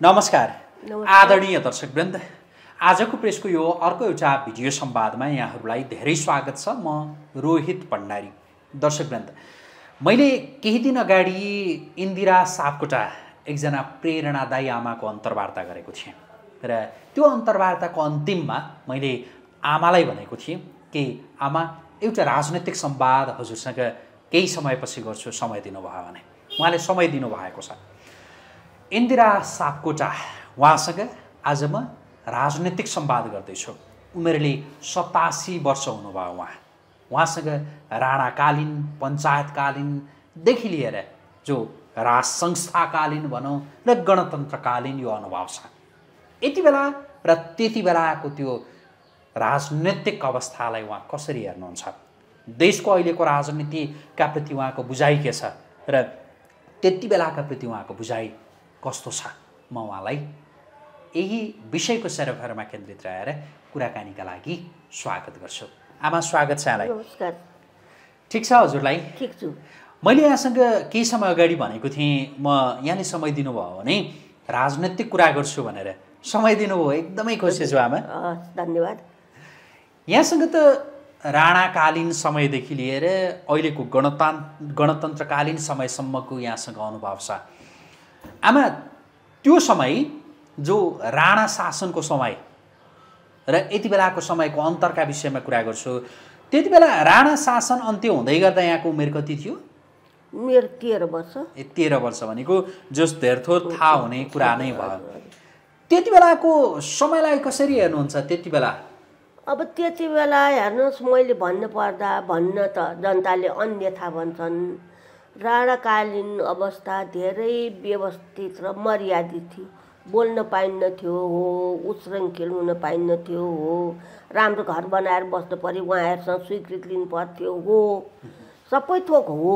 नमस्कार। आदरणीय दर्शकवृन्द आजको प्रेसको यो अर्को एउटा भिडियो संवादमा यहाँहरूलाई धेरै स्वागत छ। म रोहित भण्डारी। दर्शकवृन्द मैले केही दिन अगाडि इन्दिरा सापकोटा एकजना प्रेरणादायी आमाको अन्तर्वार्ता गरेको थिएँ र त्यो अन्तर्वार्ताको अन्तिममा मैले आमालाई भनेको थिएँ कि आमा एउटा राजनैतिक संवाद हजुरसँग केही समयपछि गर्छु समय दिनुभयो भने। उहाँले समय दिनुभएको छ। इन्दिरा सापकोटा उहाँसँग आज म राजनैतिक संवाद गर्दैछु। उमेरले सतासी वर्ष हुनुभयो उहाँ। उहाँसँग राणाकालीन पञ्चायतकालीनदेखि लिएर जो राज संस्थाकालीन भनौँ र गणतन्त्रकालीन यो अनुभव छ। यति बेला र त्यति बेलाको त्यो राजनैतिक अवस्थालाई उहाँ कसरी हेर्नुहुन्छ? देशको अहिलेको राजनीतिका प्रति उहाँको बुझाइ के छ? र त्यति बेलाका प्रति उहाँको बुझाइ कस्तो छ? म उहाँलाई यही विषयको सेरोफेरोमा केन्द्रित रहेर कुराकानीका लागि स्वागत गर्छु। आमा स्वागत छ यहाँलाई। ठिक छ हजुरलाई? ठिक छु। मैले यहाँसँग केही समय अगाडि भनेको थिएँ म यहाँले समय दिनुभयो भने राजनैतिक कुरा गर्छु भनेर। समय दिनुभयो एकदमै खुसी छु आमा। धन्यवाद। यहाँसँग त राणाकालीन समयदेखि लिएर अहिलेको गणतान् गणतन्त्रकालीन समयसम्मको यहाँसँग अनुभव छ। आमा त्यो समय जो राणा शासनको समय र यति बेलाको समयको अन्तरका विषयमा कुरा गर्छु त्यति बेला राणा शासन अन्त्य हुँदै गर्दा यहाँको उमेर कति थियो? मेरो तेह्र वर्ष। ए तेह्र वर्ष भनेको जस धेरथोर थाहा हुने कुरा नै भयो। त्यति बेलाको समयलाई कसरी हेर्नुहुन्छ त्यति बेला? अब त्यति बेला हेर्नुहोस् मैले भन्नु पर्दा भन्न त जनताले अन्यथा भन्छन्। राणाकालीन अवस्था धेरै व्यवस्थित र मर्यादित थियो। बोल्न पाइन्न थियो हो उस्रङ खेल्नु पाइन्न थियो हो राम्रो घर बनाएर बस्नु पऱ्यो उहाँहरूसँग स्वीकृति लिनु पर्थ्यो हो। सबै थोक हो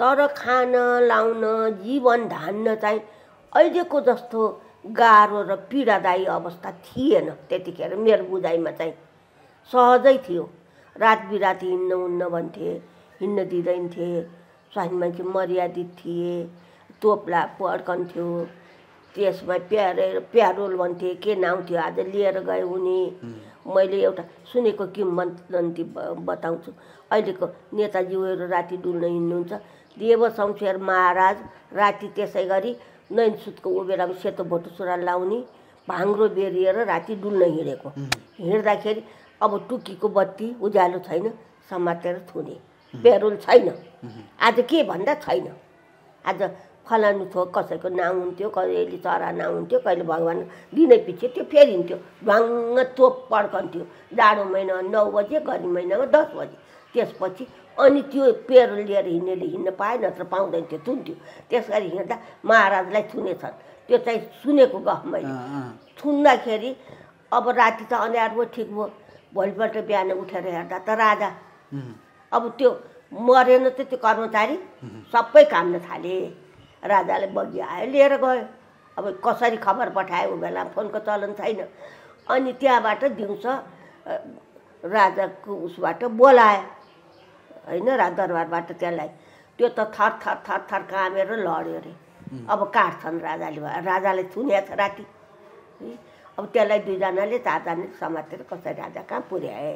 तर खान लाउन जीवन धान्न चाहिँ अहिलेको जस्तो गाह्रो र पीडादायी अवस्था थिएन। त्यतिखेर मेरो बुझाइमा चाहिँ सहजै थियो। रात बिराती हिँड्न उन्न भन्थे हिँड्न दिँदैन्थे। स्वास्नी मान्छे मर्यादित थिए तोपला पड्कन्थ्यो। त्यसमा प्यारे प्यारोल भन्थे के नाउँ थियो आज लिएर गए उनी। मैले एउटा सुनेको किम्बदन्ती ब- बताउँछु। अहिलेको नेताजीहरू राति डुल्न हिँड्नुहुन्छ। देव शमशेर महाराज राति त्यसै गरी नैन सुतको उबेरमा सेतो भोटो सुरुवाल लाउने भाङ्रो बेरिएर राति डुल्न हिँडेको। हिँड्दाखेरि अब टुकीको बत्ती उज्यालो छैन समातेर थुने। पेरोल छैन। आज के भन्दा छैन। आज फलानु थोक कसैको नाउँ हुन्थ्यो कहिले चरा नाउँ हुन्थ्यो कहिले भगवान् दिनै पछि त्यो फेरिन्थ्यो। ढ्वाङ्ग तोप पड्कन्थ्यो। जाडो महिनामा नौ बजे गर्मी महिनामा दस बजे। त्यसपछि अनि त्यो पेरोल लिएर हिँड्नेले हिँड्न पाए नत्र पाउँदैन थियो थुन्थ्यो। त्यस गरी हिँड्दा महाराजलाई थुनेछन् त्यो चाहिँ सुनेको गफ मैले। थुन्दाखेरि अब राति त अँध्यारो भयो ठिक भयो। भोलिपल्ट बिहान उठेर हेर्दा त राजा। अब त्यो मरेन त त्यो कर्मचारी सबै काम्न थाले। राजाले बगी आयो लिएर गयो। अब कसरी खबर पठायो ऊ बेला? फोनको चलन छैन। अनि त्यहाँबाट दिउँसो राजाको उसबाट बोलायो। होइन रा दरबारबाट त्यसलाई त्यो त थर थर थर थर कामेर लड्यो अरे अब काट्छन् राजाले राजाले थुने छ राति। अब त्यसलाई दुईजनाले चारजनाले समातेर कसरी राजा कहाँ पुर्याए?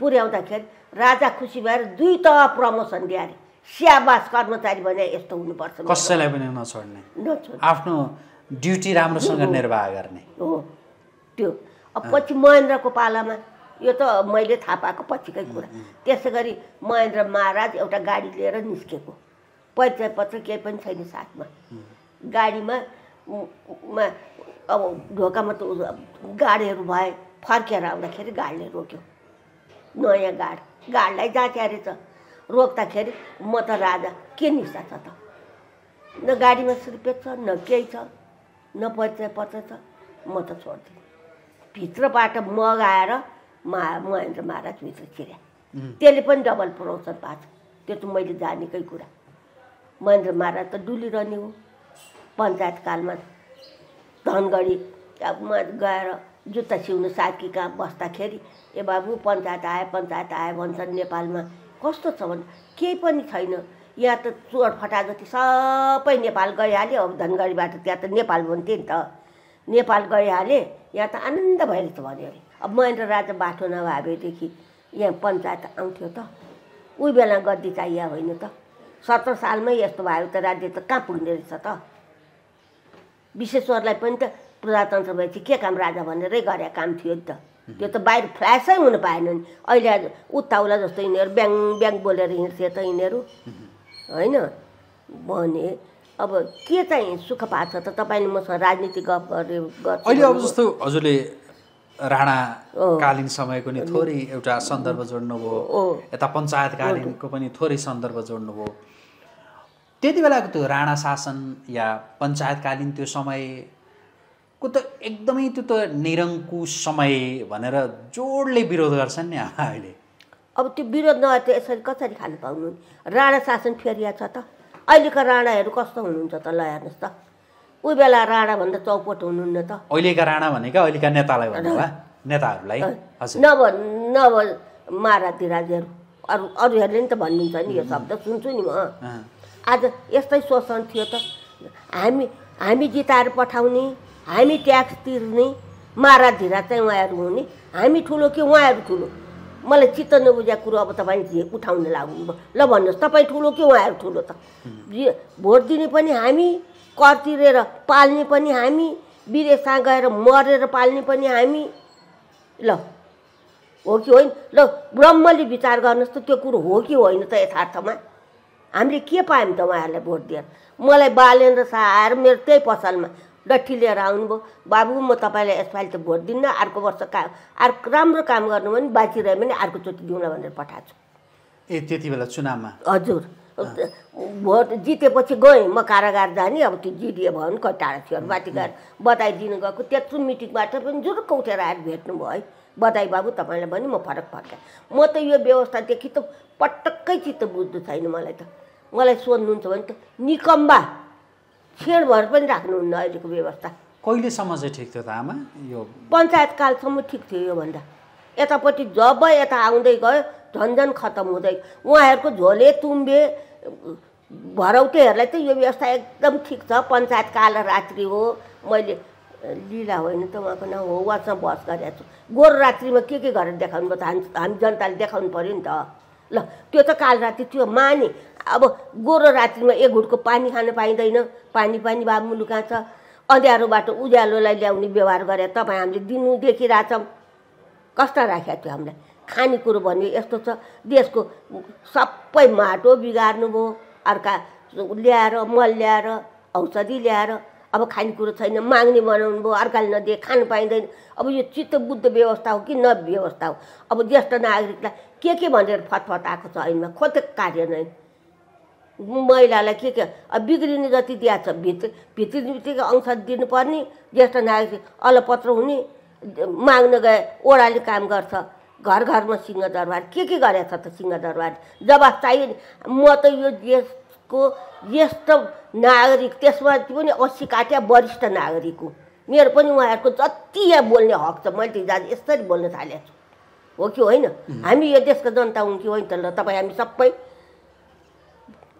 पुर्याउँदाखेरि राजा खुसी भएर दुई त प्रमोसन दिए अरे स्याबास कर्मचारी भने यस्तो हुनुपर्छ। कसैलाई पनि नछोड्ने। नछोड आफ्नो ड्युटी राम्रोसँग निर्वाह गर्ने। हो। त्यो। अब पछि महेन्द्रको पालामा यो त मैले थाहा पाएको पछिकै कुरा। त्यसै गरी महेन्द्र महाराज एउटा गाडी लिएर निस्केको। परिचय पत्र केही पनि छैन साथमा। गाडीमा अब ढोकामा त गाडीहरू भए फर्केर आउँदाखेरि गाडीले रोक्यो। नयाँ गाड. गाडलाई जाँथे अरे त. रोक्दाखेरि म त राजा. के निस्ता छ त? न गाडीमा रुपियाँ छ न केही छ न परिचय पत्र छ म त छोड्दिनँ. भित्रबाट मगाएर मा महेन्द्र महाराज भित्र छिर्या. त्यसले पनि डबल प्रमोसन पाएको छ त्यो त मैले जानेकै कुरा. महेन्द्र महाराज त डुलिरहने हो. पञ्चायतकालमा धनगढी अब म गएर जुत्ता सिउनु कहाँ बस्दाखेरि ए बाबु पञ्चायत आयो पञ्चायत आयो भन्छन् नेपालमा। कस्तो छ भने केही पनि छैन। यहाँ त चोर फटा जति सबै नेपाल गइहाल्यो। अब धनगढीबाट त्यहाँ त नेपाल भन्थ्यो नि त। नेपाल गइहालेँ यहाँ त आनन्द भइरहेछ भन्यो। अरे अब महेन्द्र राजा बाटो नभएदेखि यहाँ पञ्चायत आउँथ्यो त। उही बेला गद्दी चाहियो होइन त। सत्र सालमै यस्तो भयो त राज्य त कहाँ पुग्ने रहेछ त? विश्वेश्वरलाई पनि त प्रजातन्त्र भएपछि के काम राजा भनेरै गरे काम थियो नि त त्यो त बाहिर फ्ल्यासै हुनु पाएन नि अहिले आज उत्ताउला जस्तो यिनीहरू ब्याङ ब्याङ बोलेर हिँड्थे त यिनीहरू होइन भने अब के चाहिँ सुख पाएको छ त तपाईँले मसँग राजनीति गफ गरे अहिले अब। जस्तो हजुरले राणा अँ। कालीन समयको नि थोरै एउटा सन्दर्भ जोड्नुभयो। यता पञ्चायतकालीनको पनि थोरै सन्दर्भ जोड्नुभयो त्यति बेलाको त्यो राणा शासन या पञ्चायतकालीन त्यो समयको त एकदमै त्यो त निरङ्कुश समय भनेर जोडले विरोध गर्छन् नि अहिले। अब त्यो विरोध नभए त यसरी कसरी खानु पाउनु? राणा शासन फेरिया छ त। अहिलेको राणाहरू कस्तो हुनुहुन्छ त? ल हेर्नुहोस् त। उही बेला राणाभन्दा चौपट हुनुहुन्न त। अहिलेका राणा भनेका अहिलेका नेतालाई भन्नुभयो नेताहरूलाई। नभ नभ महाराजी राजाहरू अरू अरूहरूले नि त भन्नुहुन्छ नि यो शब्द। सुन्छु नि म। आज यस्तै शोषण थियो त। हामी हामी जिताएर पठाउने। हामी ट्याक्स तिर्ने महाराधिरा चाहिँ उहाँहरू हुने। हामी ठुलो कि उहाँहरू ठुलो? मलाई चित्त नबुझेको कुरो अब तपाईँ उठाउन लाग्नु ल भन्नुहोस् तपाईँ ठुलो कि उहाँहरू ठुलो त? भोट दिने पनि हामी कर तिरेर पाल्ने पनि हामी विदेशमा गएर मरेर पाल्ने पनि हामी। ल हो कि होइन? ल ब्रह्मले विचार गर्नुहोस् त त्यो कुरो हो कि होइन त यथार्थमा? हामीले के पायौँ त उहाँहरूलाई भोट दिएर? मलाई बालेन्द्र शाह आएर मेरो त्यही पसलमा डट्ठी लिएर आउनुभयो। बाबु म तपाईँलाई यसपालि त भोट दिन्न अर्को वर्ष काम अर्को राम्रो काम गर्नु भने बाँचिरह्यो भने अर्कोचोटि दिउँला भनेर पठाएको छु। ए त्यति बेला चुनावमा? हजुर। भोट जितेपछि गएँ म कारागार जाने अब त्यो जिडिए भयो भने कति टाढा थियो बाटी गएर बधाई दिनु गएको त्यत्रो मिटिङबाट पनि जुरुक्क उठेर आएर भेट्नु भयो है। बधाई बाबु तपाईँलाई पनि म फरक फर्काएँ। म त यो व्यवस्थादेखि त पटक्कै चित्त बुझ्नु छैन मलाई त। मलाई सोध्नुहुन्छ भने त निकम्बा छेडभर पनि राख्नुहुन्न अहिलेको व्यवस्था। कहिलेसम्म चाहिँ ठिक थियो त आमा? यो पञ्चायत कालसम्म ठिक थियो योभन्दा यतापट्टि जब यता आउँदै गयो झन्झन खतम हुँदै उहाँहरूको झोले तुम्बे भरौटेहरूलाई त यो व्यवस्था एकदम ठिक छ। पञ्चायत काल रात्रि हो। मैले लीला होइन त उहाँको नाम हो उहाँसँग बस गरेको छु। गोरु रात्रिमा के के गरेर देखाउनु पर्छ? हामी हामी जनताले देखाउनु पऱ्यो नि त। ल त्यो त काल रात्रि त्यो माने अब गोरो रात्रिमा एक घुटको पानी खान पाइँदैन। पानी पानी भए मुलुक छ। अँध्यारोबाट उज्यालोलाई ल्याउने व्यवहार गरे तपाईँ हामीले दिनु देखिरहेछौँ। कस्ता राखेको थियो हामीलाई? खानेकुरो भन्ने यस्तो छ। देशको सबै माटो बिगार्नु भयो अर्का ल्याएर मल ल्याएर औषधि ल्याएर। अब खानेकुरो छैन माग्ने बनाउनु भयो। अर्काले नदिए खानु पाइँदैन। अब यो चित्त बुद्ध व्यवस्था हो कि न व्यवस्था हो? अब ज्येष्ठ नागरिकलाई के के भनेर फतफत आएको छ ऐनमा? खोज्दै कार्य नै। महिलालाई के के अब बिग्रिने जति दिएको छ भित्र भित्री बित्तिकै अंश दिनुपर्ने ज्येष्ठ नागरिक अलपत्र हुने माग्न गए ओडाले काम गर्छ। घर घरमा सिंहदरबार के के गरेको छ त सिंहदरबार? जवाब चाहियो नि। म त यो देशको ज्येष्ठ नागरिक त्यसमा पनि अस्सी काट्या वरिष्ठ नागरिक हुँ। मेरो पनि उहाँहरूको जति यहाँ बोल्ने हक छ मैले त आज यसरी बोल्न थालेको छु। हो कि होइन? हामी यो देशको जनता हुँ कि होइन त ल तपाईँ हामी सबै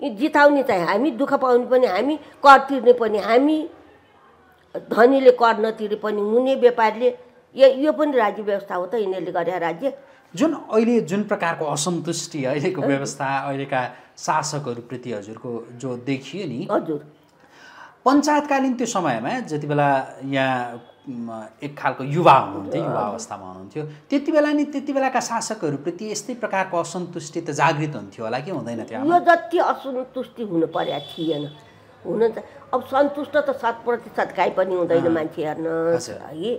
जिताउने चाहिँ हामी दुःख पाउने पनि हामी कर तिर्ने पनि हामी धनीले कर नतिरे पनि हुने व्यापारीले यो यो पनि राज्य व्यवस्था हो त यिनीहरूले गरे राज्य। जुन अहिले जुन प्रकारको असन्तुष्टि अहिलेको व्यवस्था अहिलेका शासकहरूप्रति हजुरको जो देखियो नि हजुर। पञ्चायतकालीन त्यो समयमा जति बेला यहाँ एक खालको युवा हुनुहुन्थ्यो युवा अवस्थामा हुनुहुन्थ्यो। त्यति बेला नि त्यति बेलाका शासकहरूप्रति यस्तै प्रकारको असन्तुष्टि त जागृत हुन्थ्यो होला कि हुँदैन थियो? यो जति असन्तुष्टि हुनु पर्या थिएन। हुन त अब सन्तुष्ट त शत प्रतिशत काहीँ पनि हुँदैन मान्छे हजुर। है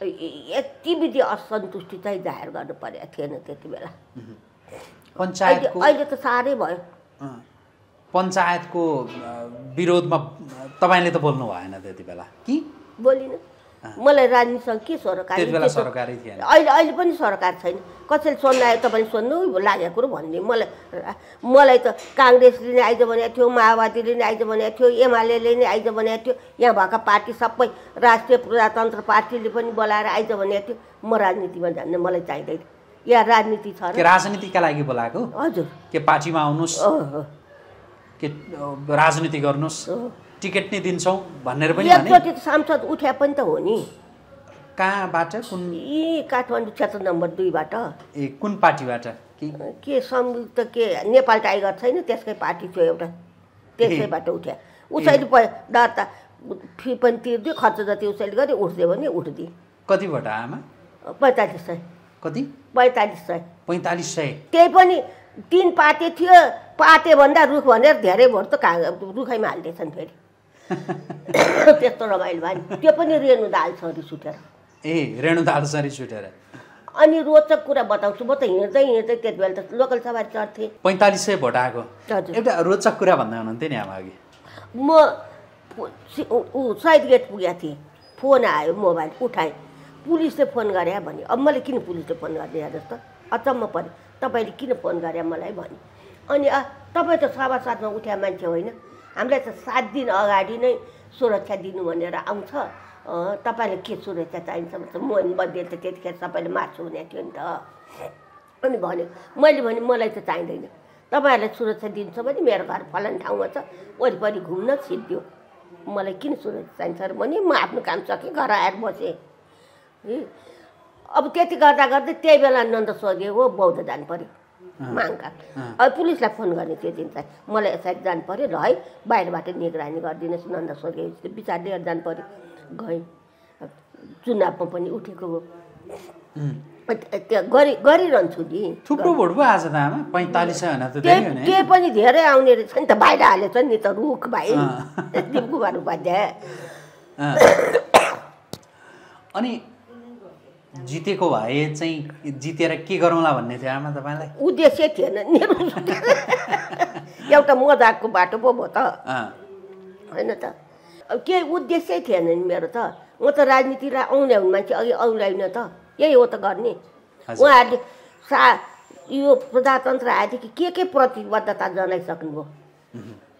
यति विधि असन्तुष्टि चाहिँ जाहेर गर्नु पर्या थिएन त्यति बेला। अहिले पञ्चायतको अहिले त साह्रै भयो। पञ्चायतको विरोधमा तपाईँले त बोल्नु भएन त्यति बेला। कि? बोलिनँ। मलाई राजनीतिसँग के सरकार अहिले अहिले पनि सरकार छैन। कसैले सोध्न आयो तपाईँले सोध्नु लागेको कुरो भन्ने। मलाई मलाई त काङ्ग्रेसले नै आइज भनेको थियो माओवादीले नै आइज भनेको थियो एमाले नै आइज भनेको थियो। यहाँ भएका पार्टी सबै राष्ट्रिय प्रजातन्त्र पार्टीले पनि बोलाएर आइज भनेको थियो। म राजनीतिमा जान्न मलाई चाहिँदैन। यहाँ राजनीति छ राजनीतिका लागि बोलाएको? हजुर। के पार्टीमा आउनुहोस्? के राजनीति गर्नुहोस्। टिकट नै दिन्छौँ भनेर पनि एकचोटि सांसद उठ्या पनि त हो नि। कहाँबाट? कुन यी काठमाडौँ क्षेत्र नम्बर दुईबाट। ए कुन पार्टीबाट? कि के संयुक्त के नेपाल टाइगर छैन त्यसकै पार्टी थियो एउटा। त्यसैबाट उठ्या। उसैले दर्ता फी पनि तिर्दियो खर्च जति उसैले गऱ्यो उठ्दियो भने उठ्दियो। कतिबाट आमा? पैँतालिस सय। कति? पैँतालिस सय। पैँतालिस सय। त्यही पनि तिन पाते थियो पाते भन्दा रुख भनेर धेरै भोट त का रुखैमा हालिदिएछन् फेरि। त्यस्तो रमाइलो भयो नि। त्यो पनि रेणु दाल छ रिस उठेर ए रेणु दालसरी छुटेर। अनि रोचक कुरा बताउँछु। म त हिँड्दै हिँड्दै त्यति बेला त लोकल सवारी चढ्थेँ। पैँतालिस सय भोट आएको। एउटा रोचक कुरा भन्दै हुनुहुन्थ्यो नि आमा अघि। म ऊ गेट पुगेको थिएँ। फोन आयो मोबाइल उठाएँ। पुलिसले फोन गरे भने अब मैले किन पुलिसले फोन गरिदिए जस्तो? अचम्म पऱ्यो। तपाईँले किन फोन गरे मलाई भने अनि अ तपाईँ त सभा साथमा उठ्या मान्छे होइन। हामीलाई त सात दिन अगाडि नै सुरक्षा दिनु भनेर आउँछ। तपाईँलाई के सुरक्षा चाहिन्छ भन्छ मोहन बद्देल त त्यतिखेर सबैले मार्छु भनेको थियो नि त। अनि भन्यो मैले भने मलाई त चाहिँदैन। तपाईँहरूलाई सुरक्षा दिन्छ भने मेरो घर फलान ठाउँमा छ वरिपरि घुम्न सिद्धियो। मलाई किन सुरक्षा चाहिन्छ र भने म आफ्नो काम सकेँ घर आएर बसेँ। अब त्यति गर्दा गर्दै त्यही बेला नन्द सोध्यो हो बौद्ध जानु पऱ्यो। माङका अब पुलिसलाई फोन गर्ने त्यो दिन चाहिँ मलाई यसरी जानु पऱ्यो र है बाहिरबाट निगरानी गरिदिनुहोस् नन्द सोध्यो विचार लिएर जानु पऱ्यो गएँ। चुनावमा पनि उठेको हो। गरि गरिरहन्छु नि। थुप्रो भोट पो आज त आमा पैँतालिस त्यही पनि धेरै आउने रहेछ नि त बाहिर हालेछ नि त रुख भाइ। दिपकुमार उपाध्याय। अनि जितेको भए चाहिँ जितेर के गरौँला भन्ने थियो आमा तपाईँलाई? उद्देश्य थिएन। नि एउटा मजाकको बाटो पो भयो त। होइन त। अब केही उद्देश्यै थिएन नि मेरो त। म त राजनीतिलाई आउने हुने मान्छे अघि औलाइन त। यही हो त गर्ने। उहाँहरूले सा यो प्रजातन्त्र आएदेखि के के प्रतिबद्धता जनाइसक्नुभयो?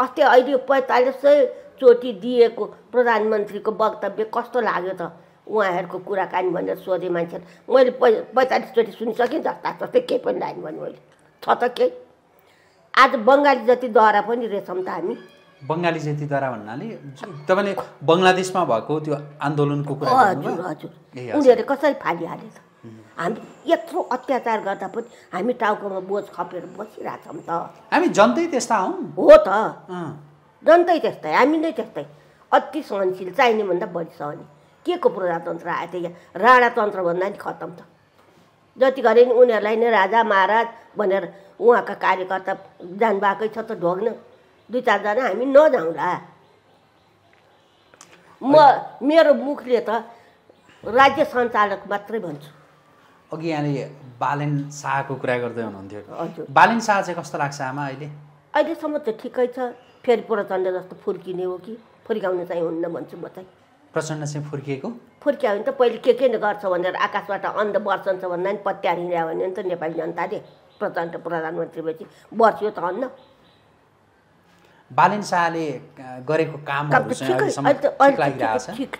अस्ति अहिले पैँतालिस सय चोटि दिएको प्रधानमन्त्रीको वक्तव्य कस्तो लाग्यो त? उहाँहरूको कुराकानी भनेर सोधेँ मान्छेले मैले पै पैँतालिसचोटि सुनिसकेँ जस्ता जस्तै केही पनि लागेन भने मैले छ त केही। आज बङ्गाली जति दहरा पनि रहेछौँ त हामी। बङ्गाली जातिद्वारा भन्नाले जो- तपाईँले बङ्गलादेशमा भएको त्यो आन्दोलनको कुरा हजुर? हजुर। उनीहरूले कसरी फालिहाले त हामी यत्रो अत्याचार गर्दा पनि हामी टाउकोमा बोझ खपेर बसिरहेछौँ त। हामी जनतै त्यस्ता हौँ। हो त। जनतै त्यस्तै हामी नै त्यस्तै। अति सहनशील चाहिने भन्दा बढी सहने के को प्रजातन्त्र आयो त यहाँ? राणातन्त्र भन्दा नि खतम त। जति गरे नि उनीहरूलाई नै राजा महाराज भनेर उहाँका कार्यकर्ता जानुभएकै छ त ढोग्न। दुई चारजना हामी नजाउँला। म मेरो मुखले त राज्य सञ्चालक मात्रै भन्छु। अघि यहाँले बालेन शाहको कुरा गर्दै हुनुहुन्थ्यो। हजुर। बालेन शाह चाहिँ कस्तो लाग्छ आमा अहिले? अहिलेसम्म त ठिकै छ। फेरि प्रचण्ड जस्तो फुर्किने हो कि? फुर्काउन चाहिँ हुन्न भन्छु म चाहिँ। प्रचण्ड चाहिँ फुर्किएको? फुर्क्यायो भने त पहिले के के गर्छ भनेर आकाशबाट अन्ध वर्षन्छ भन्दा नि पत्यारिरह्यो भने नि त नेपाली जनताले प्रचण्ड प्रधानमन्त्री भएपछि बर्स्यो त अन्न। बालेन शाहले गरेको काम ठिकै ठिक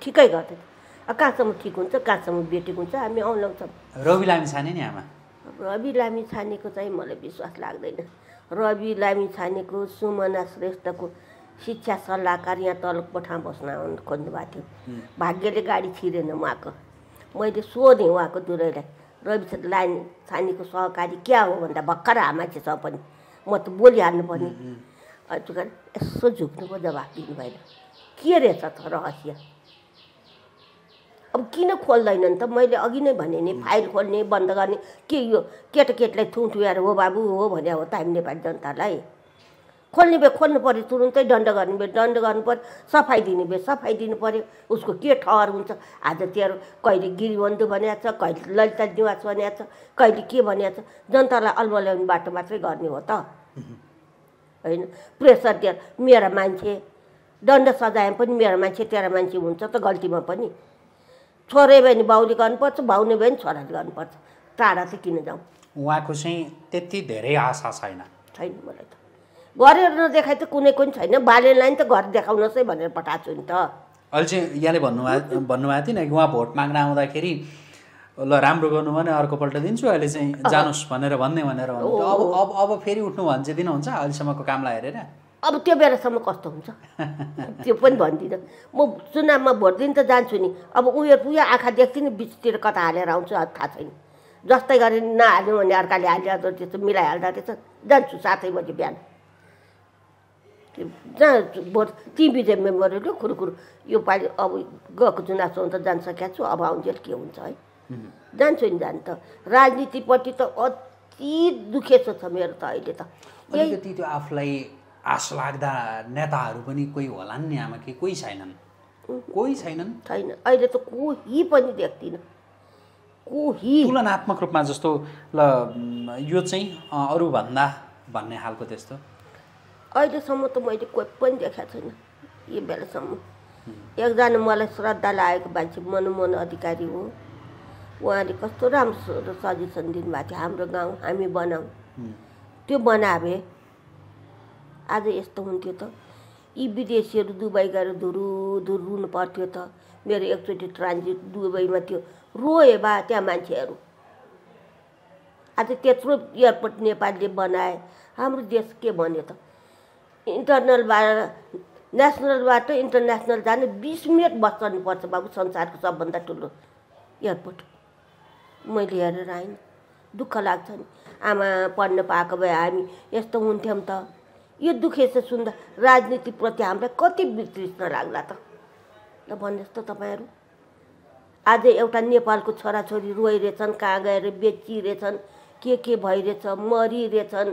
ठिक गर्दैन कहाँसम्म ठिक हुन्छ कहाँसम्म बेटेको हुन्छ हामी औलाउँछौँ। रवि लामी छाने नि आमा? रवि लामी छानेको चाहिँ मलाई विश्वास लाग्दैन। रवि लामी छानेको सुमना श्रेष्ठको शिक्षा सल्लाहकार यहाँ तल कोठा बस्न आउनु खोज्नु भएको थियो। भाग्यले गाडी छिरेन उहाँको। मैले सोधेँ उहाँको दुरैलाई रवि लामी छानेको सहकारी क्या हो भन्दा भर्खर हामाचे छ पनि। म त बोलिहाल्नु पर्ने। अहिले यसो झुक्नु पो जवाफ दिनु भएन। के रहेछ त रहस्य? अब किन खोल्दैनन् त? मैले अघि नै भने नि फाइल खोल्ने बन्द गर्ने के यो केटाकेटीलाई थुथुयाएर हो बाबु हो भने हो त हामी नेपाली जनतालाई। खोल्ने भए खोल्नु पऱ्यो तुरुन्तै दण्ड गर्ने भए दण्ड गर्नु पऱ्यो सफाइ दिने भए सफाइ दिनु पऱ्यो उसको के ठहर हुन्छ आज तेरो कहिले गिरिबन्धु भनेको छ कहिले ललिता निवास भनेको छ कहिले के भनेको छ जनतालाई अल्मल्याउने बाटो मात्रै गर्ने हो त। होइन प्रेसर दिएर मेरा मान्छे दण्ड सजाय पनि मेरो मान्छे तेरो मान्छे हुन्छ त गल्तीमा पनि। छोरै भयो भने बाउले गर्नुपर्छ बाउ नै भयो भने छोराले गर्नुपर्छ। टाढा चाहिँ किन जाउँ? उहाँको चाहिँ त्यति धेरै आशा छैन। छैन मलाई त। गरेर नदेखाइ त कुनै पनि छैन। बालेलाई नि त घर देखाउनुहोस् है भनेर पठाएको छु नि त। अहिले चाहिँ यहाँले भन्नुभएको भन्नुभएको थिएन कि उहाँ भोट माग्न आउँदाखेरि ल राम्रो गर्नु भने अर्कोपल्ट दिन्छु अहिले चाहिँ जानुहोस् भनेर भन्ने भनेर। अब अब अब फेरि उठ्नु भने चाहिँ दिनुहुन्छ अहिलेसम्मको कामलाई हेरेर? अब त्यो बेलासम्म कस्तो हुन्छ? त्यो पनि भन्दिनँ। म चुनावमा भोट दिन त जान्छु नि। अब उयो उयो आँखा देख्छु नि बिचतिर कता हालेर आउँछु अब थाहा छैन। जस्तै गरी नहाल्यो भने अर्काले हालिहाल्दो त्यस्तो मिलाइहाल्दा त्यसो जान्छु सातै बजी बिहान। जहाँ भोट ती विजय मेम्बरहरू खुरुखुरु। यो पालि अब गएको चुनावसम्म त जान सकेको छु अब आउँजेल के हुन्छ है? जान्छु नि जानु त। राजनीतिपट्टि त अति दुखेसो छ मेरो त अहिले त। अलिकति त्यो आफूलाई आश लाग्दा नेताहरू पनि कोही होलान् नि आमा कि कोही छैनन्? कोही छैनन्? छैन। अहिले त कोही पनि देख्दिनँ। कोही। तुलनात्मक रूपमा जस्तो ल यो चाहिँ अरूभन्दा भन्ने खालको त्यस्तो। अहिलेसम्म त मैले कोही पनि देखाएको छैन। यो बेलासम्म। एकजना मलाई श्रद्धा लागेको मान्छे मनमोहन अधिकारी हो। उहाँले कस्तो राम्रो सजेसन दिनुभएको थियो। हाम्रो गाउँ हामी बनाऊ। त्यो बनाए आज यस्तो हुन्थ्यो त। यी विदेशीहरू दुबई गएर धुरु धुर रुनु पर्थ्यो त। मेरो एकचोटि ट्रान्जिट दुबईमा थियो। रोए बा त्यहाँ मान्छेहरू। आज त्यत्रो एयरपोर्ट नेपालले बनाए। हाम्रो देश के भन्यो त? इन्टरनलबाट नेसनलबाट इन्टरनेसनल जानु बिस मिनट बस चढ्नुपर्छ बाबु संसारको सबभन्दा ठुलो एयरपोर्ट। मैले हेरेर आएँ दुःख लाग्छ नि। आमा पढ्न पाएको भए हामी यस्तो हुन्थ्यौँ त। यो दुखेछ सुन्दा राजनीतिप्रति हामीलाई कति वितृष्ण लाग्ला त। ल भन्नुहोस् त तपाईँहरू। आज एउटा नेपालको छोराछोरी रोइरहेछन् कहाँ गएर बेचिरहेछन् के के भइरहेछ मरिरहेछन्।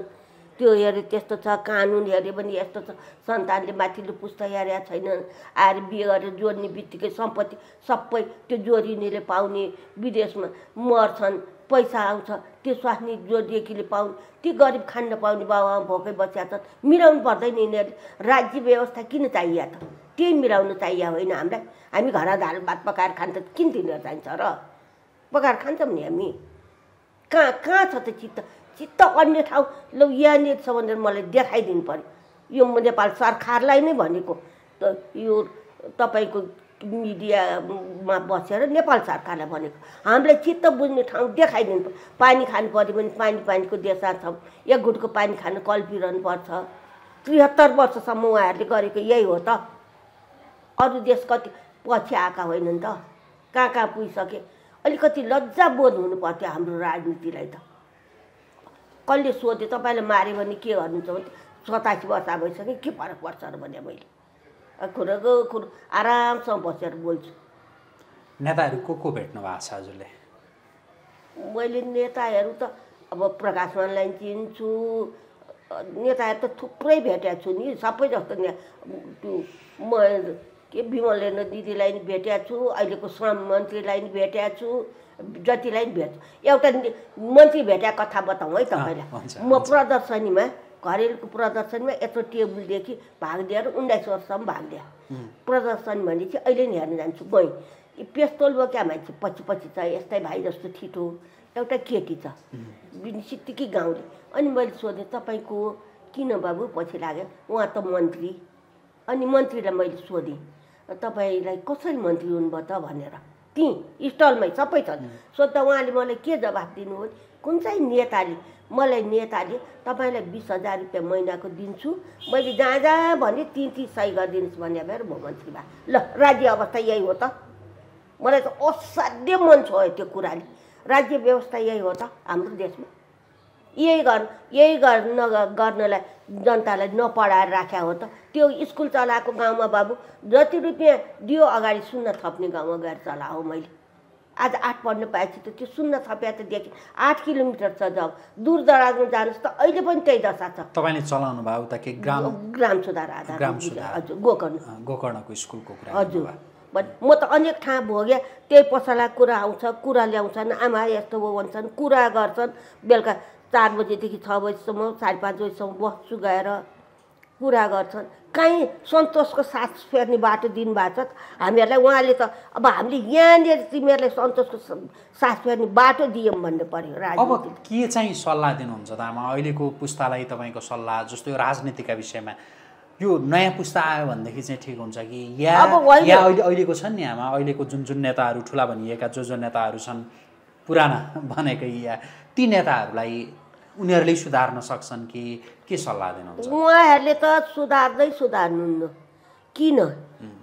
त्यो हेऱ्यो त्यस्तो छ कानुन हेऱ्यो भने यस्तो छ। सन्तानले माथिल्लो पुस्ता हेरेका छैनन् आएर बिहे गरेर जोड्ने बित्तिकै सम्पत्ति सबै त्यो जोडिनेले पाउने। विदेशमा मर्छन् पैसा आउँछ त्यो स्वास्नी जोडिएकीले पाउने। ती गरिब खान नपाउने बाबुआमा भोकै बसिया छन्। मिलाउनु पर्दैन यिनीहरू राज्य व्यवस्था किन चाहियो त त्यही मिलाउनु चाहियो होइन हामीलाई। हामी घर दाल भात पकाएर खान्छ किन तिनीहरू चाहिन्छ र? पकाएर खान्छौँ नि हामी। कहाँ कहाँ छ त चित्त? चित्त अन्य ठाउँ लौ यहाँनिर छ भनेर मलाई देखाइदिनु पऱ्यो यो म नेपाल सरकारलाई नै भनेको त यो तपाईँको मिडियामा बसेर नेपाल सरकारलाई भनेको। हामीलाई चित्त बुझ्ने ठाउँ देखाइदिनु पर्यो पानी खानु पऱ्यो भने पानी पानीको देशा छौँ एक घुटको पानी खानु कल्पिरहनु पर्छ। त्रिहत्तर वर्षसम्म उहाँहरूले गरेको यही हो त। अरू देश कति पछि आएका होइनन् त। कहाँ कहाँ पुगिसके? अलिकति लज्जा बोध हुनु पर्थ्यो हाम्रो राजनीतिलाई त। कसले सोध्यो तपाईँलाई माऱ्यो भने के गर्नुहुन्छ भने सतासी वर्ष भइसक्यो के फरक पर्छ र भने मैले? खुरको खुर आरामसँग बसेर बोल्छु। नेताहरू को को भेट्नु भएको छ हजुरले? मैले नेताहरू त अब प्रकाश मानलाई चिन्छु नेताहरू त थुप्रै भेटेको छु नि सबै जस्तो म के विमलेन्द्र दिदीलाई नि भेटेको छु अहिलेको श्रम मन्त्रीलाई नि भेटेको छु जतिलाई नि भेट्छु एउटा नि- मन्त्री भेटेको कथा बताउँ है तपाईँलाई। म प्रदर्शनीमा घरेलुको प्रदर्शनीमा यत्रो टेबलदेखि भाग लिएर उन्नाइस वर्षसम्म भाग लिएँ प्रदर्शन भने चाहिँ अहिले नि हेर्न जान्छु गएँ। पेस्तोल बोक्या मान्छे पछि पछि छ यस्तै भाइ जस्तो छिटो एउटा केटी छ। सित्तिकै गाउँले। अनि मैले सोधेँ तपाईँको किन बाबु पछि लाग्यो? उहाँ त मन्त्री। अनि मन्त्रीलाई मैले सोधेँ। तपाईँलाई कसरी मन्त्री हुनुभयो त भनेर। त्यहीँ स्टलमै सबै छ सोद्धा उहाँले मलाई के जवाफ दिनुभयो कुन चाहिँ नेताले? मलाई नेताले तपाईँलाई बिस हजार रुपियाँ महिनाको दिन्छु। मैले जहाँ जहाँ भने ती ती सही गरिदिनुहोस् भने भएर म मन्त्री भए ल राज्य अवस्था यही हो त। मलाई त असाध्य मन छोयो त्यो कुराले। राज्य व्यवस्था यही हो त हाम्रो देशमा। यही गर् यही गर्न गर्नलाई जनतालाई नपढाएर राख्या हो त। त्यो स्कुल चलाएको गाउँमा बाबु जति रुपियाँ दियो अगाडि सुन्न थप्ने गाउँमा गएर चलाओ मैले। आज आठ पढ्नु पाएपछि त त्यो सुन्न थप्या त देखेँ आठ किलोमिटर छ जब दूर दराजमा जानुहोस् त अहिले पनि त्यही दशा छ। तपाईँले चलाउनु भयो उता के ग्राम ग्राम सुधार आधार। हजुर गोकर्ण। गोकर्णको स्कुलको कुरा हजुर। म त अनेक ठाउँ भोगेँ। त्यही पसला कुरा आउँछ कुरा ल्याउँछन् आमा यस्तो हो भन्छन् कुरा गर्छन्। बेलुका चार बजीदेखि छ बजीसम्म साढे पाँच बजीसम्म बस्छु गएर कुरा गर्छन्। काहीँ सन्तोषको सास फेर्ने बाटो दिनुभएको छ हामीहरूलाई उहाँले त अब हामीले यहाँनिर तिमीहरूलाई सन्तोषको सास फेर्ने बाटो दियौँ भन्नु पर्यो अब के चाहिँ सल्लाह दिनुहुन्छ त आमा? अहिलेको पुस्तालाई तपाईँको सल्लाह जस्तो यो राजनीतिका विषयमा। यो नयाँ पुस्ता आयो भनेदेखि चाहिँ ठिक हुन्छ कि? या अब। या अहिले अहिलेको छन् नि आमा? अहिलेको जुन जुन नेताहरू ठुला भनिएका जो जो नेताहरू छन् पुराना भनेकै या ती नेताहरूलाई उनीहरूले सुधार्न सक्छन् कि के सल्लाह दिनुहुन्छ? उहाँहरूले त सुधार्दै सुधार्नुहुन्न। किन?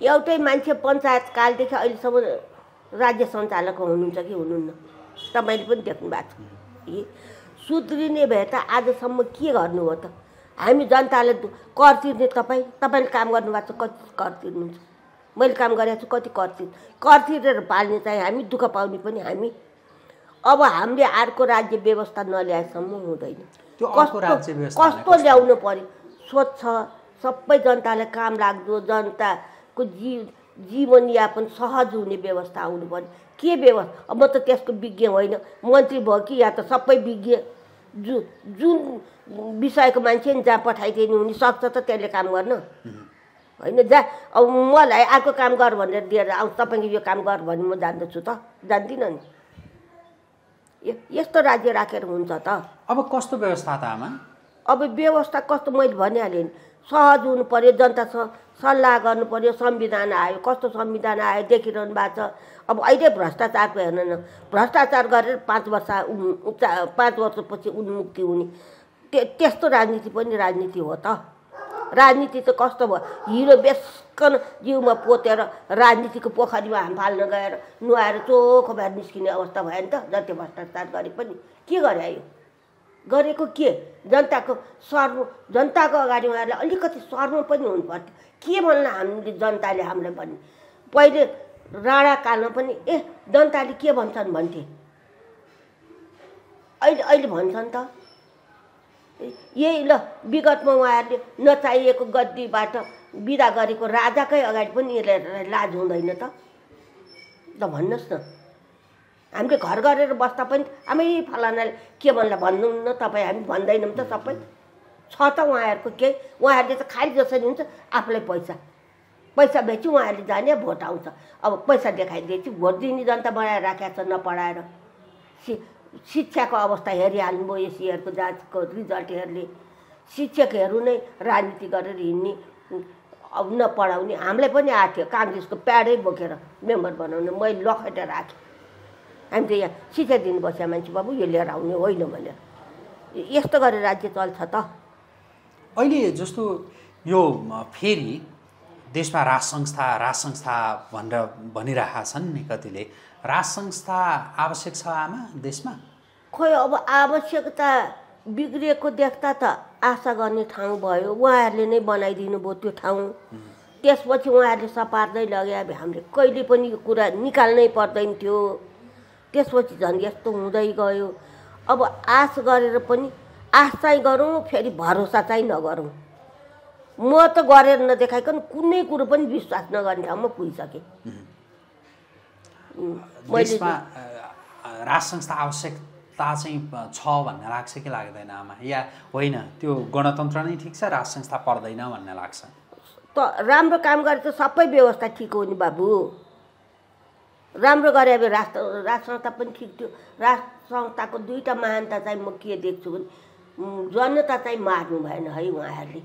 एउटै मान्छे पञ्चायत कालदेखि अहिलेसम्म राज्य सञ्चालक हुनुहुन्छ कि हुनुहुन्न? तपाईँले पनि देख्नु भएको छ सुध्रिने भए त आजसम्म के गर्नु हो त? हामी जनताले कर तिर्ने तपाईँ तपाईँले काम गर्नुभएको छ कति कर तिर्नुहुन्छ? मैले काम गरेको छु कति कर तिर् कर तिरेर पाल्ने चाहिँ हामी दुःख पाउने पनि हामी अब हामीले अर्को राज्य व्यवस्था नल्याएसम्म हुँदैन। त्यो अर्को राज्य व्यवस्था कस्तो ल्याउनु पर्यो? स्वच्छ सबै जनतालाई काम लाग्दो जनताको जी जीवनयापन सहज हुने व्यवस्था आउनु पर्यो। के व्यवस्था? अब म त त्यसको विज्ञ होइन। मन्त्री भयो कि या त सबै विज्ञ जु जुन विषयको मान्छे नि जहाँ पठाइदिए नि हुने सक्छ त त्यसले काम गर्न। होइन जहाँ अब मलाई अर्को काम गर भनेर दिएर आउँछ। तपाईँको यो काम गर भने म जान्दछु त। जान्दिनँ नि। यस्तो राज्य राखेर हुन्छ त। अब कस्तो व्यवस्था त आमा? अब व्यवस्था कस्तो मैले भनिहालेँ। नि सहज हुनु पर्यो जनतासँग सल्लाह गर्नु पर्यो संविधान आयो कस्तो संविधान आयो देखिरहनु भएको छ। अब अहिले भ्रष्टाचारको हेर्नु न। भ्रष्टाचार गरेर पाँच वर्ष पाँच वर्षपछि उन्मुक्ति हुने। त्यस्तो राजनीति पनि राजनीति हो त। राजनीति त कस्तो भयो? हिरो बेसकन जिउमा पोतेर राजनीतिको पोखरीमा फाल्न गएर नुहाएर चोखो भएर निस्किने अवस्था भयो नि त जति भ्रष्टाचार गरे पनि। के गरे यो? गरेको के? जनताको सर्नु जनताको अगाडि उहाँहरूलाई अलिकति सर्नु पनि हुनु पर्थ्यो। के भन्नु हामीले जनताले हामीलाई भन्ने? पहिले राणा कालमा पनि ए जनताले के भन्छन्? भन्थे। अहिले अहिले भन्छन् त। यही ल विगतमा उहाँहरूले नचाहिएको गद्दीबाट बिदा गरेको राजाकै अगाडि पनि यसलाई लाज हुँदैन त। ल भन्नुहोस् न। हामीले घर गरेर बस्दा पनि आमै फलानाले के भन्ला न तपाईँ हामी भन्दैनौँ त सबै। छ त उहाँहरूको केही उहाँहरूले त खालि जसरी हुन्छ आफूलाई पैसा। पैसा बेची उहाँहरूले जाने भोट आउँछ। अब पैसा देखाइदिएपछि भोट दिने जनता बनाएर राखेको छ नपढाएर। सि शिक्षाको अवस्था हेरिहाल्नुभयो एसीहरूको जाँचको रिजल्ट हेर्ने शिक्षकहरू नै राजनीति गरेर हिँड्ने अब नपढाउने। हामीलाई पनि आएको थियो काङ्ग्रेसको प्याडै बोकेर मेम्बर बनाउने। मैले लखेटेर राखेँ। हामी त यहाँ शिक्षा दिनु बस्या मान्छे बाबु यो लिएर आउने होइन भनेर। यस्तो गरेर राज्य चल्छ त। अहिले जस्तो यो फेरि देशमा राज संस्था राज संस्था भनेर भनिरहेका छन् नि कतिले राज संस्था आवश्यक छ आमा देशमा? खोइ अब आवश्यकता बिग्रिएको देख्दा त आशा गर्ने ठाउँ भयो। उहाँहरूले नै बनाइदिनु भयो त्यो ठाउँ। त्यसपछि उहाँहरूले सपार्दै लगे अब हामीले कहिले पनि यो कुरा निकाल्नै पर्दैन थियो। त्यसपछि झन् यस्तो हुँदै गयो। अब आश गरेर पनि आश चाहिँ गरौँ फेरि भरोसा चाहिँ नगरौँ। म त गरेर नदेखाइकन कुनै कुरो पनि विश्वास नगर्ने ठाउँमा पुगिसकेँ। देशमा राज संस्था आवश्यकता चाहिँ छ भन्ने लाग्छ कि लाग्दैन आमा? या होइन त्यो गणतन्त्र नै ठिक छ राज संस्था पर्दैन भन्ने लाग्छ? त राम्रो काम गरे त सबै व्यवस्था ठिक हो नि बाबु। राम्रो गरे अब राष्ट्र राज संस्था पनि ठिक थियो। राज संस्थाको दुईवटा महानता चाहिँ म के देख्छु भने जनता चाहिँ मार्नु भएन है उहाँहरूले।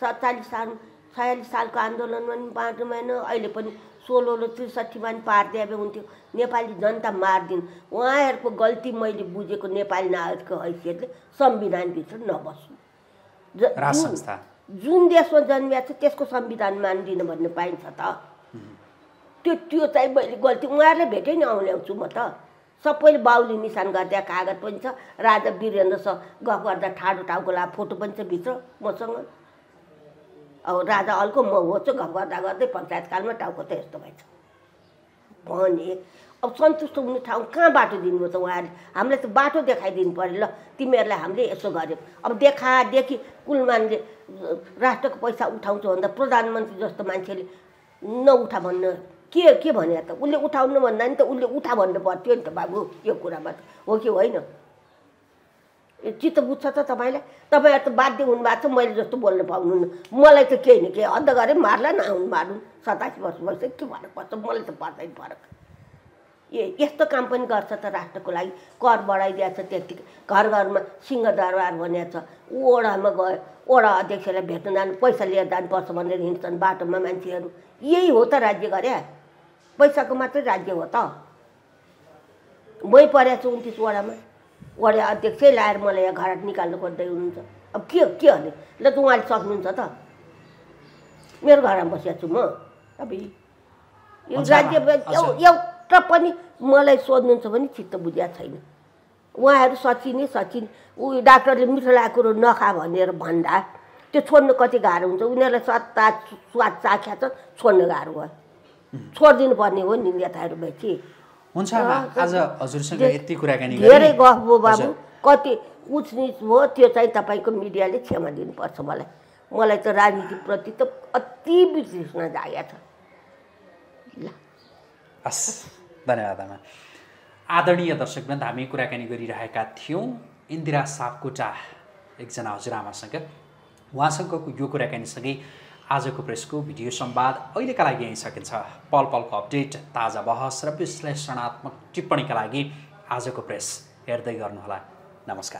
सत्तालिस साल छयालिस सालको आन्दोलनमा पनि मार्नु भएन अहिले पनि सोह्र त्रिसठीमा पनि पारिदिए हुन्थ्यो। नेपाली जनता मारिदिनु। उहाँहरूको गल्ती मैले बुझेको नेपाली नागरिकको हैसियतले संविधानभित्र नबस्नु जुन- देशमा जन्मिएको छ त्यसको संविधान मान्दिनँ भन्ने पाइन्छ त। त्यो त्यो चाहिँ मैले गल्ती उहाँहरूले भेटै नि आउल्याउँछु म त। सबैले बाउली निशान गरिदिएको कागज पनि छ। राजा वीरेन्द्रसँग गफ गर्दा ठाडो टाउको ला फोटो पनि छ भित्र मसँग। अब राजा अल्को म होछु गफ गर्दा गर्दै पञ्चायतकालमा टाउको त यस्तो भएछ। भने अब सन्तुष्ट हुने ठाउँ कहाँ बाटो त उहाँहरूले हामीलाई त बाटो देखाइदिनु पऱ्यो। ल तिमीहरूलाई हामीले यसो गर्यो अब देखादेखि कुलमानले राष्ट्रको पैसा उठाउँछ भन्दा प्रधानमन्त्री जस्तो मान्छेले नउठा भन्न। के के भने त? उसले उठाउनु भन्दा नि त उसले उठा भन्नु पर्थ्यो नि त बाबु यो कुरामा हो कि होइन? चित्त बुझ्छ त तपाईँलाई। तपाईँहरू त बाध्य हुनुभएको छ मैले जस्तो बोल्नु पाउनुहुन्न। मलाई त केही न केही हद्द गरे मार्ला नआउनु मार्नु। सतासी वर्ष भइसक्यो के फरक पर्छ? मलाई त पर्दैन फरक। ए यस्तो काम पनि गर्छ त राष्ट्रको लागि। कर बढाइदिएको छ घर घरमा सिंहदरबार भनेको छ। ओडामा गयो ओडा अध्यक्षलाई भेट्न जानु पैसा लिएर जानुपर्छ भनेर हिँड्छन् बाटोमा मान्छेहरू। यही हो त राज्य गरे। पैसाको मात्रै राज्य हो त। मै परेको छु उन्तिस वडामा वडा अध्यक्षै ल्याएर मलाई यहाँ घर निकाल्नु खोज्दै हुनुहुन्छ अब के के भने ल त उहाँले सक्नुहुन्छ त मेरो घरमा बसेको छु म. अब राज्य। एउटा पनि मलाई सोध्नुहुन्छ भने चित्त बुझाएको छैन उहाँहरू सचिने सचिन. ऊ डाक्टरले मिठो लागेको कुरो नखा भनेर भन्दा त्यो छोड्नु कति गाह्रो हुन्छ? उनीहरूलाई सत्ता स्वाद चाख्या छ छोड्नु गाह्रो भयो छोडिदिनु पर्ने हो नि नेताहरू बेची हुन्छ आमा आज हजुरसँग यति कुराकानी धेरै। गफ हो बाबु। कति उचनिच हो त्यो चाहिँ तपाईँको मिडियाले क्षमा दिनुपर्छ मलाई। मलाई त राजनीतिप्रति त अति वितृष्णा जागेको छ। ल। हस् धन्यवाद आमा। आदरणीय दर्शकवृन्द हामी कुराकानी गरिरहेका थियौँ। इन्दिरा सापकोटा एकजना हजुरआमासँग उहाँसँगको यो कुराकानीसँगै आजको प्रेसको भिडियो संवाद अहिलेका लागि यहीँ सकिन्छ। पल पलको अपडेट ताजा बहस र विश्लेषणात्मक टिप्पणीका लागि आजको प्रेस हेर्दै गर्नुहोला। नमस्कार।